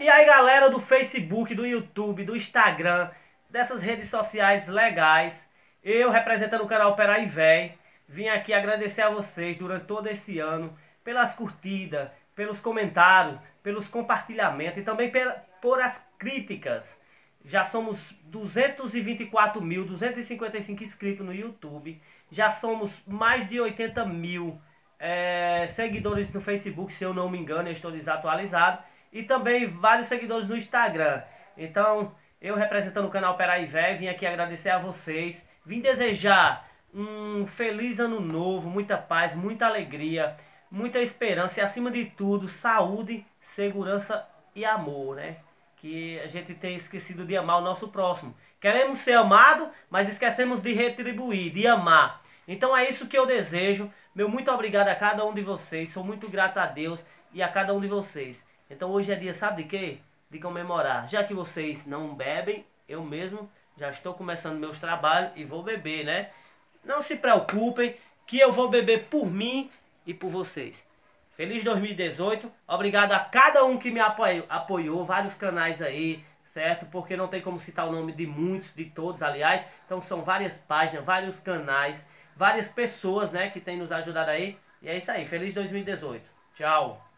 E aí galera do Facebook, do YouTube, do Instagram, dessas redes sociais legais, eu representando o canal Perai Véi, vim aqui agradecer a vocês durante todo esse ano pelas curtidas, pelos comentários, pelos compartilhamentos e também por as críticas. Já somos 224.255 inscritos no YouTube. Já somos mais de 80 mil é, seguidores no Facebook, se eu não me engano, eu estou desatualizado e também vários seguidores no Instagram. Então, eu representando o canal Peraivé, vim aqui agradecer a vocês, vim desejar um feliz ano novo, muita paz, muita alegria, muita esperança e acima de tudo, saúde, segurança e amor, né? Que a gente tem esquecido de amar o nosso próximo. Queremos ser amados, mas esquecemos de retribuir, de amar. Então é isso que eu desejo. Meu muito obrigado a cada um de vocês. Sou muito grato a Deus e a cada um de vocês. Então hoje é dia, sabe de quê? De comemorar. Já que vocês não bebem, eu mesmo já estou começando meus trabalhos e vou beber, né? Não se preocupem que eu vou beber por mim e por vocês. Feliz 2018. Obrigado a cada um que me apoiou, apoiou vários canais aí, certo? Porque não tem como citar o nome de muitos, de todos, aliás. Então são várias páginas, vários canais, várias pessoas, né, que têm nos ajudado aí. E é isso aí. Feliz 2018. Tchau.